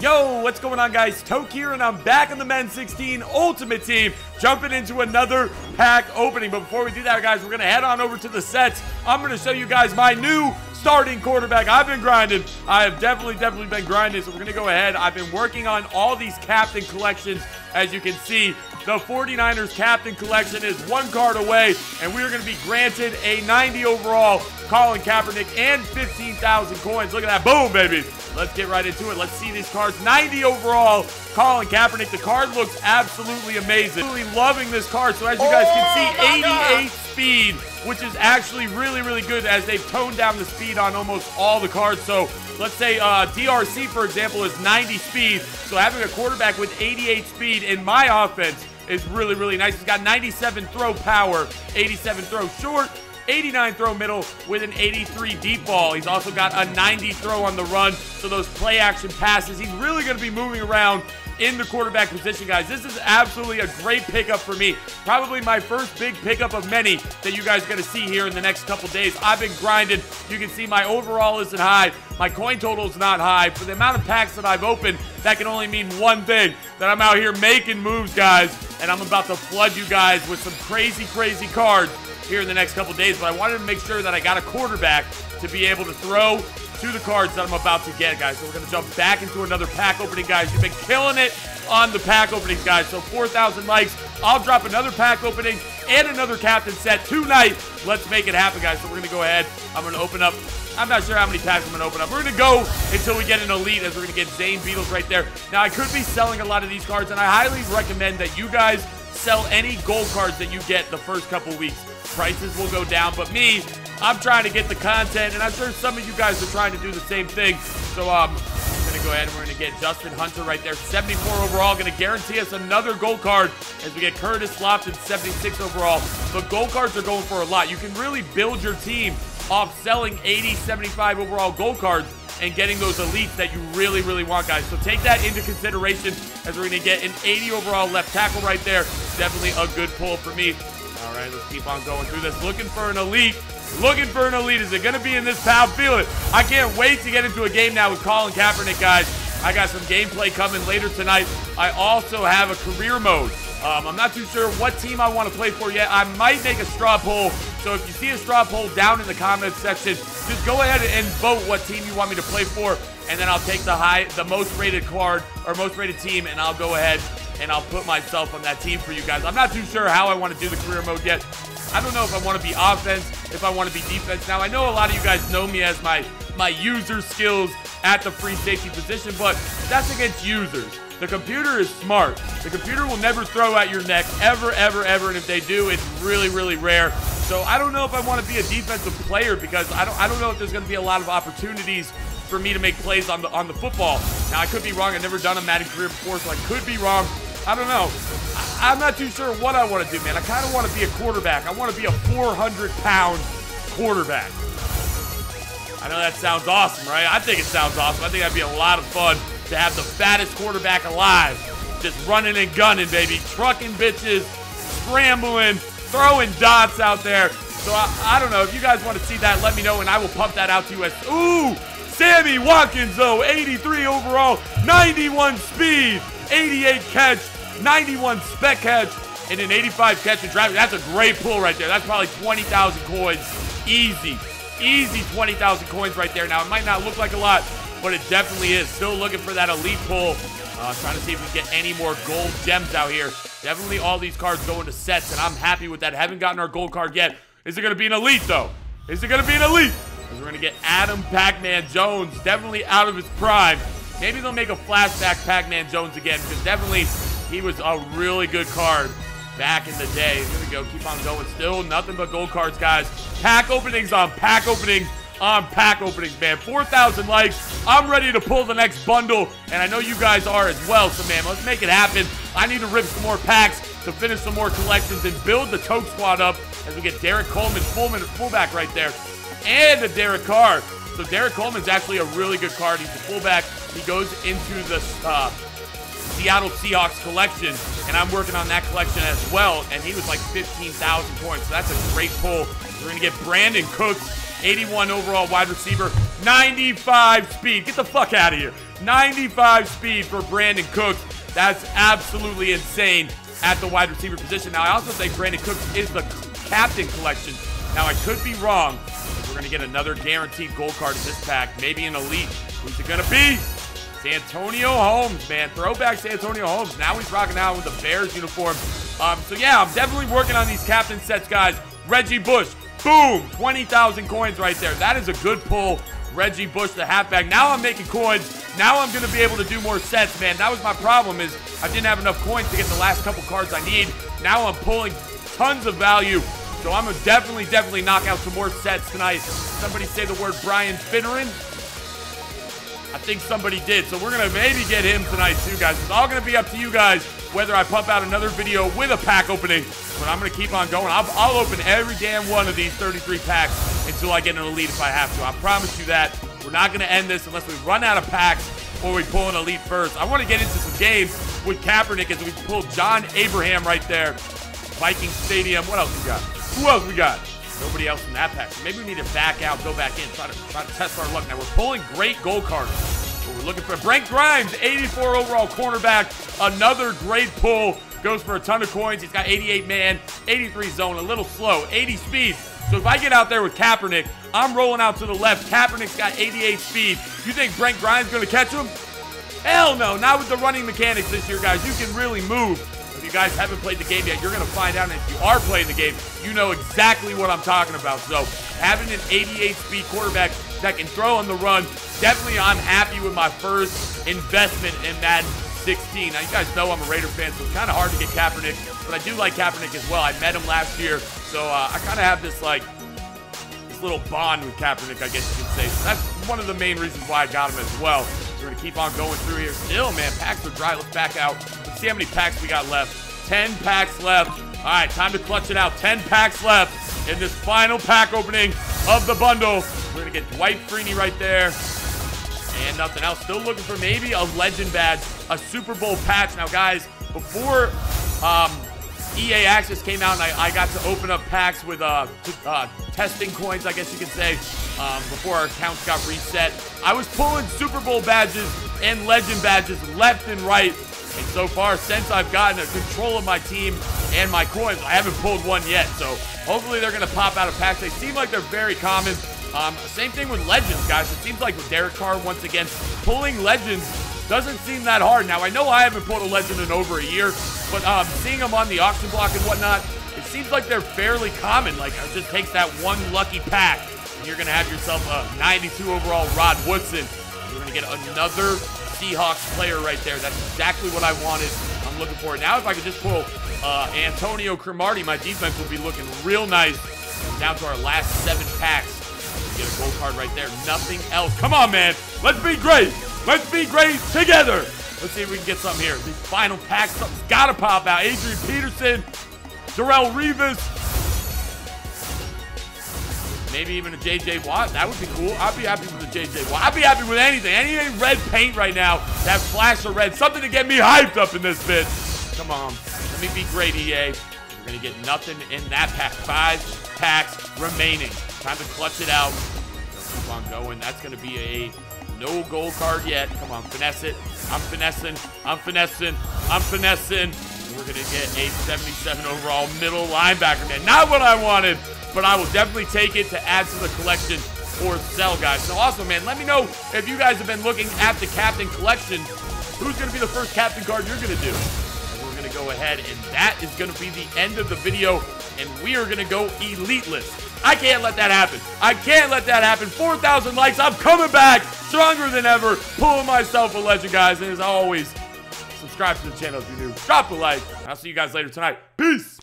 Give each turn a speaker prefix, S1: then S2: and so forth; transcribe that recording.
S1: Yo, what's going on guys? Toke here and I'm back on the Madden 16 Ultimate Team, jumping into another pack opening. But before we do that guys, we're going to head on over to the sets. I'm going to show you guys my new starting quarterback. I've been grinding. I have definitely, definitely been grinding. So we're going to go ahead. I've been working on all these captain collections. As you can see, the 49ers captain collection is one card away. And we are going to be granted a 90 overall Colin Kaepernick and 15,000 coins. Look at that. Boom, baby. Let's get right into it. Let's see these cards. 90 overall, Colin Kaepernick. The card looks absolutely amazing. Really loving this card. So as you guys can oh see, 88 speed, which is actually really, really good as they've toned down the speed on almost all the cards. So let's say uh, DRC, for example, is 90 speed. So having a quarterback with 88 speed in my offense is really, really nice. He's got 97 throw power, 87 throw short, 89 throw middle with an 83 deep ball. He's also got a 90 throw on the run, so those play action passes. He's really going to be moving around in the quarterback position, guys. This is absolutely a great pickup for me. Probably my first big pickup of many that you guys are going to see here in the next couple days. I've been grinding. You can see my overall isn't high. My coin total is not high. For the amount of packs that I've opened, that can only mean one thing, that I'm out here making moves, guys, and I'm about to flood you guys with some crazy, crazy cards here in the next couple days, but I wanted to make sure that I got a quarterback to be able to throw to the cards that I'm about to get, guys. So we're going to jump back into another pack opening, guys. You've been killing it on the pack openings, guys. So 4,000 likes. I'll drop another pack opening and another captain set tonight. Let's make it happen, guys. So we're going to go ahead. I'm going to open up I'm not sure how many packs I'm going to open up. We're going to go until we get an elite as we're going to get Zane Beadles right there. Now, I could be selling a lot of these cards, and I highly recommend that you guys sell any gold cards that you get the first couple weeks prices will go down. But me, I'm trying to get the content, and I'm sure some of you guys are trying to do the same thing. So um, I'm going to go ahead and we're going to get Justin Hunter right there. 74 overall, going to guarantee us another gold card as we get Curtis Lofton, 76 overall. But gold cards are going for a lot. You can really build your team off selling 80, 75 overall gold cards and getting those elites that you really, really want, guys. So take that into consideration as we're going to get an 80 overall left tackle right there. Definitely a good pull for me. All right, let's keep on going through this. Looking for an elite. Looking for an elite. Is it going to be in this pal? Feel it. I can't wait to get into a game now with Colin Kaepernick, guys. I got some gameplay coming later tonight. I also have a career mode. Um, I'm not too sure what team I want to play for yet. I might make a straw poll. So if you see a straw poll down in the comments section, just go ahead and vote what team you want me to play for, and then I'll take the high, the most rated card or most rated team, and I'll go ahead and I'll put myself on that team for you guys. I'm not too sure how I want to do the career mode yet. I don't know if I want to be offense, if I want to be defense. Now, I know a lot of you guys know me as my, my user skills at the free safety position, but that's against users. The computer is smart. The computer will never throw at your neck, ever, ever, ever, and if they do, it's really, really rare. So I don't know if I want to be a defensive player because I don't, I don't know if there's going to be a lot of opportunities for me to make plays on the on the football. Now I could be wrong. I've never done a Madden career before, so I could be wrong. I don't know. I, am not too sure what I want to do, man. I kind of want to be a quarterback. I want to be a 400 pound quarterback. I know that sounds awesome, right? I think it sounds awesome. I think that'd be a lot of fun to have the fattest quarterback alive. Just running and gunning, baby. Trucking bitches, scrambling, throwing dots out there. So I, I don't know. If you guys want to see that, let me know, and I will pump that out to you as. Ooh! Sammy Watkins, though, 83 overall, 91 speed, 88 catch, 91 spec catch, and an 85 catch and drive. That's a great pull right there. That's probably 20,000 coins. Easy. Easy 20,000 coins right there. Now, it might not look like a lot, but it definitely is. Still looking for that elite pull. Uh, trying to see if we can get any more gold gems out here. Definitely all these cards go into sets, and I'm happy with that. Haven't gotten our gold card yet. Is it going to be an elite, though? Is it going to be an elite? Because we're going to get Adam Pac-Man Jones, definitely out of his prime. Maybe they'll make a flashback Pac-Man Jones again, because definitely he was a really good card back in the day. Here we go. Keep on going. Still nothing but gold cards, guys. Pack openings on pack openings on pack openings, man. 4,000 likes. I'm ready to pull the next bundle, and I know you guys are as well. So, man, let's make it happen. I need to rip some more packs to finish some more collections and build the Toke squad up as we get Derrick Coleman, fullman, fullback right there, and a Derek Carr. So Derrick Coleman's actually a really good card. He's a fullback. He goes into the uh, Seattle Seahawks collection, and I'm working on that collection as well. And he was like 15,000 points, so that's a great pull. We're to get Brandin Cooks, 81 overall wide receiver, 95 speed. Get the fuck out of here. 95 speed for Brandin Cooks. That's absolutely insane at the wide receiver position. Now, I also think Brandin Cooks is the captain collection. Now, I could be wrong. We're going to get another guaranteed gold card in this pack. Maybe an elite. Who's it going to be? Santonio Holmes, man. Throwback Santonio Holmes. Now he's rocking out with the Bears uniform. Um, so, yeah, I'm definitely working on these captain sets, guys. Reggie Bush, boom, 20,000 coins right there. That is a good pull. Reggie Bush, the halfback. Now I'm making coins. Now I'm going to be able to do more sets, man. That was my problem is I didn't have enough coins to get the last couple cards I need. Now I'm pulling tons of value. So I'm going to definitely, definitely knock out some more sets tonight. Somebody say the word Brian Finneran. I think somebody did. So we're going to maybe get him tonight too, guys. It's all going to be up to you guys whether I pump out another video with a pack opening. But I'm going to keep on going. I'll, I'll open every damn one of these 33 packs until I get an elite if I have to. I promise you that. We're not going to end this unless we run out of packs or we pull an elite first. I want to get into some games with Kaepernick as we pull John Abraham right there. Viking Stadium. What else we got? Who else we got? Nobody else in that pack. Maybe we need to back out, go back in, try to, try to test our luck. Now, we're pulling great gold cards. We're looking for Brent Grimes, 84 overall cornerback. Another great pull. Goes for a ton of coins. He's got 88 man, 83 zone, a little slow, 80 speed. So if I get out there with Kaepernick, I'm rolling out to the left. Kaepernick's got 88 speed. You think Brent Grimes going to catch him? Hell no. Not with the running mechanics this year, guys. You can really move If you guys haven't played the game yet, you're going to find out. And if you are playing the game, you know exactly what I'm talking about. So having an 88 speed quarterback that can throw on the run, definitely I'm happy with my first investment in Madden 16. Now, you guys know I'm a Raider fan, so it's kind of hard to get Kaepernick, but I do like Kaepernick as well. I met him last year, so uh, I kind of have this, like, this little bond with Kaepernick, I guess you could say. So that's one of the main reasons why I got him as well. We're going to keep on going through here. Still, man, packs are dry. Let's back out. Let's see how many packs we got left. 10 packs left. All right, time to clutch it out. 10 packs left in this final pack opening of the bundle. We're going to get Dwight Freeney right there. And nothing else. Still looking for maybe a legend badge, a Super Bowl patch. Now, guys, before um, EA Access came out and I, I, got to open up packs with uh, uh, testing coins, I guess you could say, um, before our accounts got reset. I was pulling Super Bowl badges and legend badges left and right. And so far, since I've gotten a control of my team and my coins, I haven't pulled one yet. So hopefully they're going to pop out of packs. They seem like they're very common. Um, same thing with legends, guys. It seems like with Derek Carr, once again, pulling legends doesn't seem that hard. Now, I know I haven't pulled a legend in over a year, but um, seeing them on the auction block and whatnot, it seems like they're fairly common. Like, it just takes that one lucky pack, and you're going to have yourself a 92 overall Rod Woodson. You're going to get another Seahawks player right there. That's exactly what I wanted. I'm looking for it. Now, if I could just pull uh, Antonio Cromartie, my defense would be looking real nice. Down to our last seven packs. Get a gold card right there. Nothing else. Come on, man. Let's be great. Let's be great together. Let's see if we can get something here. These final pack. Something's got to pop out. Adrian Peterson, Darrelle Revis, maybe even a JJ Watt. That would be cool. I'd be happy with a JJ Watt. I'd be happy with anything. Anything red paint right now. That flash of red. Something to get me hyped up in this bit. Come on. Let me be great, EA. We're going to get nothing in that pack. Five packs remaining. Time to clutch it out. Keep on going. That's going to be a no gold card yet. Come on, finesse it. I'm finessing. I'm finessing. I'm finessing. We're going to get a 77 overall middle linebacker, man. Not what I wanted, but I will definitely take it to add to the collection or sell, guys. So also, man, let me know if you guys have been looking at the captain collection. Who's going to be the first captain card you're going to do? Go ahead, and that is going to be the end of the video, and we are going to go elite list. I can't let that happen. I can't let that happen. 4,000 likes. I'm coming back stronger than ever. Pulling myself a legend, guys. And as always, subscribe to the channel if you're new. Drop a like. I'll see you guys later tonight. Peace.